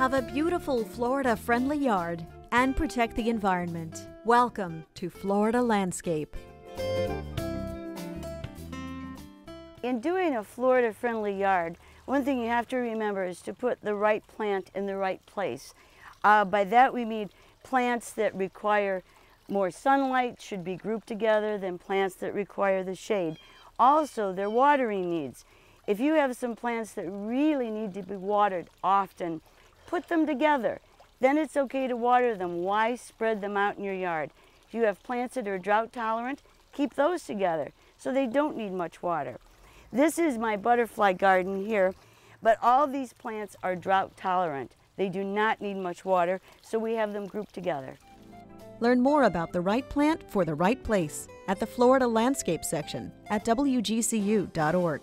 Have a beautiful Florida friendly yard and protect the environment. Welcome to Florida Landscape. In doing a Florida friendly yard, one thing you have to remember is to put the right plant in the right place. Uh, by that we mean plants that require more sunlight should be grouped together than plants that require the shade. Also, their watering needs. If you have some plants that really need to be watered often, put them together. Then it's okay to water them. Why spread them out in your yard? If you have plants that are drought tolerant, keep those together so they don't need much water. This is my butterfly garden here, but all these plants are drought tolerant. They do not need much water, so we have them grouped together. Learn more about the right plant for the right place at the Florida Landscape section at wgcu.org.